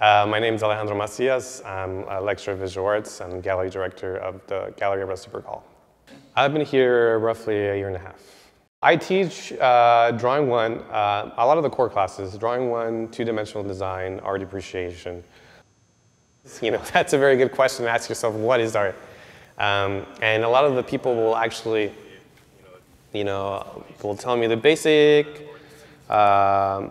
Uh, my name is Alejandro Macias. I'm a lecturer of visual arts and gallery director of the Gallery of Rusteberg Hall. I've been here roughly a year and a half. I teach uh, Drawing 1, uh, a lot of the core classes, Drawing 1, two-dimensional design, art appreciation. You know, that's a very good question to ask yourself, what is art? Um, and a lot of the people will actually, you know, will tell me the basic um,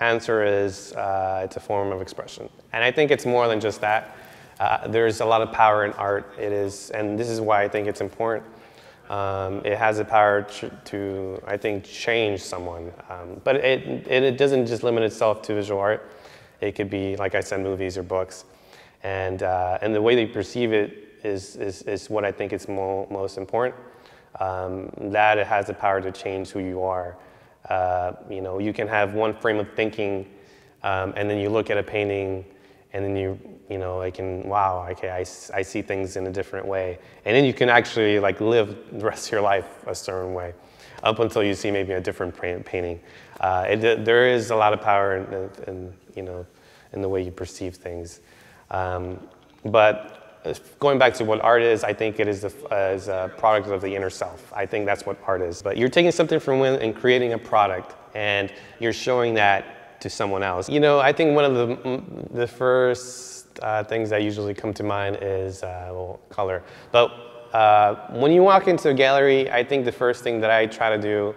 answer is uh, it's a form of expression. And I think it's more than just that. Uh, there's a lot of power in art. It is, and this is why I think it's important. Um, it has the power to, to, I think, change someone. Um, but it, it, it, doesn't just limit itself to visual art. It could be, like I said, movies or books. And, uh, and the way they perceive it is, is, is what I think is mo most important. Um, that it has the power to change who you are. Uh, you know, you can have one frame of thinking, um, and then you look at a painting, and then you, you know, I can, wow, okay, I, I see things in a different way. And then you can actually like live the rest of your life a certain way, up until you see maybe a different painting. Uh, it, there is a lot of power in, in, you know, in the way you perceive things. Um, but going back to what art is, I think it is a, uh, is a, product of the inner self. I think that's what art is. But you're taking something from within and creating a product, and you're showing that to someone else. You know, I think one of the, the first uh, things that usually come to mind is uh, well, color. But uh, when you walk into a gallery, I think the first thing that I try to do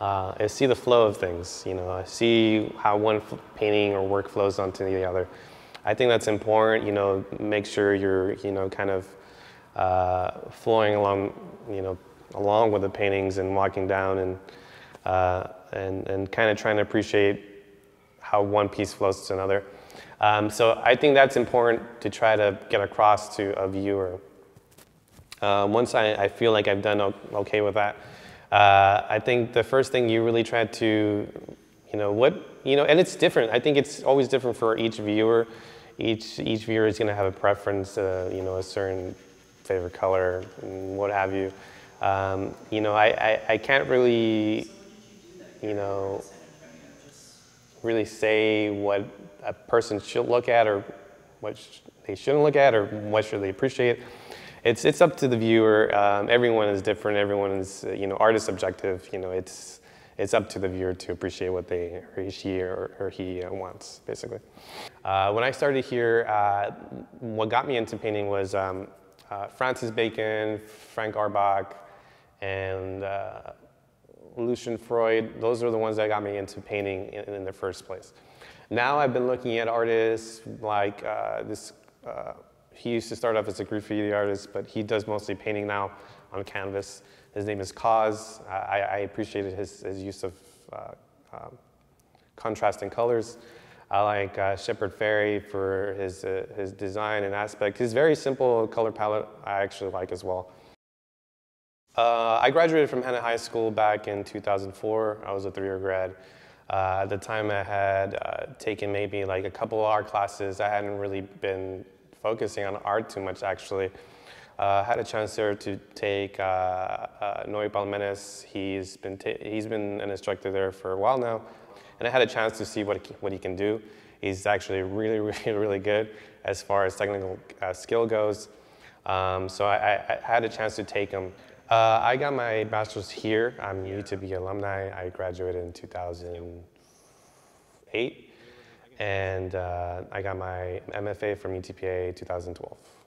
uh, is see the flow of things. You know, see how one painting or work flows onto the other. I think that's important. You know, make sure you're you know kind of uh, flowing along you know along with the paintings and walking down and uh, and and kind of trying to appreciate how one piece flows to another. Um, so I think that's important to try to get across to a viewer. Uh, once I, I, feel like I've done okay with that, uh, I think the first thing you really try to, you know, what, you know, and it's different. I think it's always different for each viewer each each viewer is going to have a preference, uh, you know, a certain favorite color and what have you. Um, you know, I, I, I, can't really, you know, really say what a person should look at or what sh they shouldn't look at or what should they appreciate. It's, it's up to the viewer. Um, everyone is different. Everyone is, you know, art is subjective. You know, it's, it's up to the viewer to appreciate what they or she or, or he uh, wants, basically. Uh, when I started here, uh, what got me into painting was um, uh, Francis Bacon, Frank Auerbach, and uh, Lucian Freud. Those are the ones that got me into painting in, in the first place. Now I've been looking at artists like uh, this, he used to start off as a graffiti artist, but he does mostly painting now on canvas. His name is Kaws. I, I appreciated his, his use of uh, um, contrasting colors. I like uh, Shepard Fairey for his, uh, his design and aspect. His very simple color palette I actually like as well. Uh, I graduated from Hanna High School back in 2004. I was a three-year grad. Uh, at the time I had uh, taken maybe like a couple art classes. I hadn't really been focusing on art too much actually. Uh, had a chance there to take uh, uh, Noe Palmenes. He's been, he's been an instructor there for a while now. And I had a chance to see what he, what he can do. He's actually really, really, really good as far as technical uh, skill goes. Um, so I, I, had a chance to take him. Uh, I got my bachelor's here. I'm UTB alumni. I graduated in 2008. And uh, I got my MFA from UTPA 2012.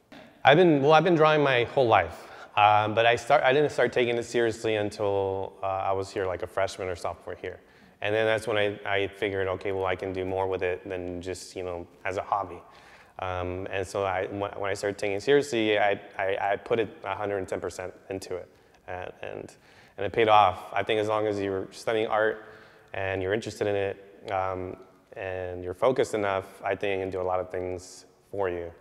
I've been, well, I've been drawing my whole life. Um, but I, start, I didn't start taking it seriously until uh, I was here like a freshman or sophomore here. And then that's when I, I figured, okay, well, I can do more with it than just, you know, as a hobby. Um, and so I, when I started taking it seriously, I, I, I put it 110% into it. And, and, and, it paid off. I think as long as you're studying art and you're interested in it um, and you're focused enough, I think you can do a lot of things for you.